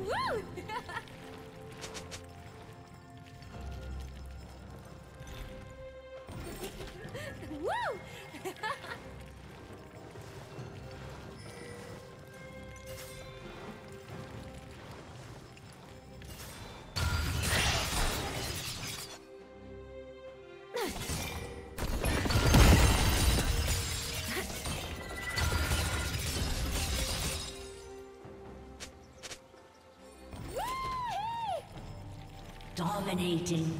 Woo! Dominating.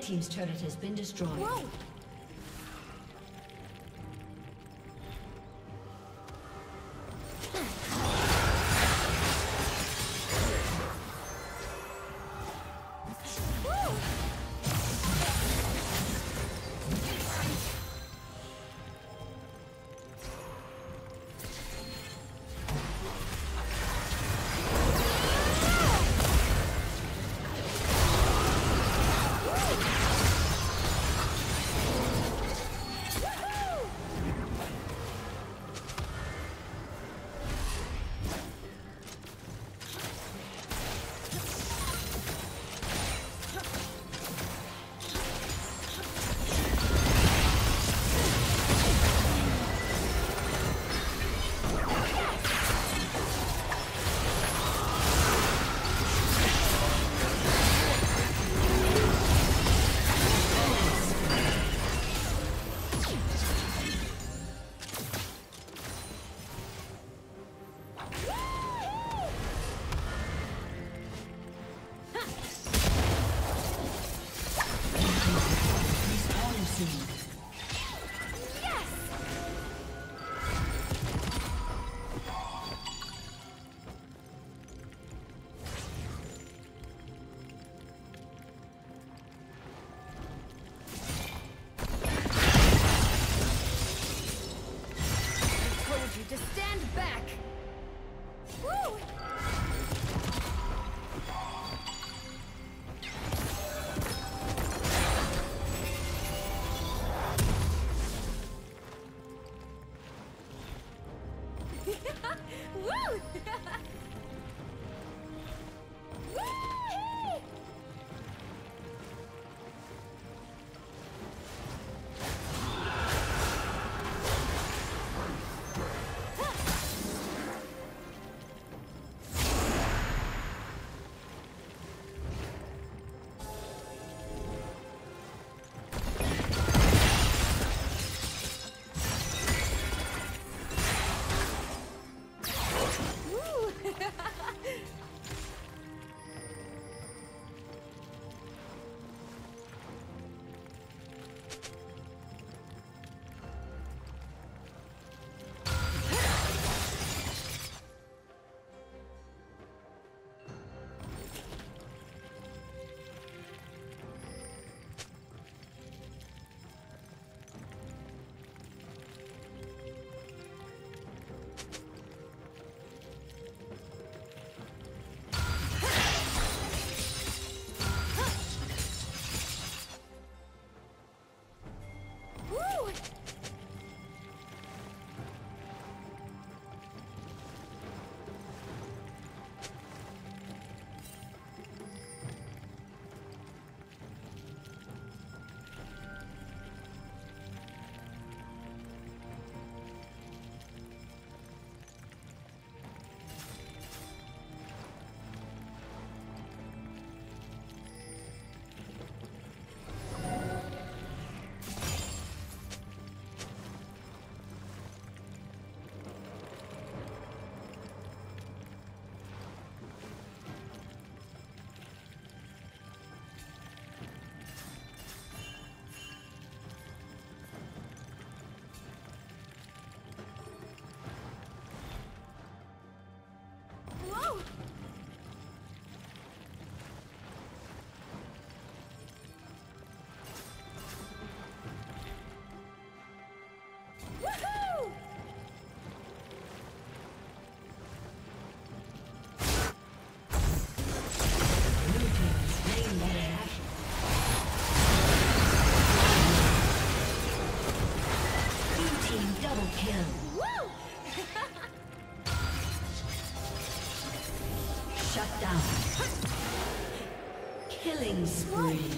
Team's turret has been destroyed. Whoa! Killing spree.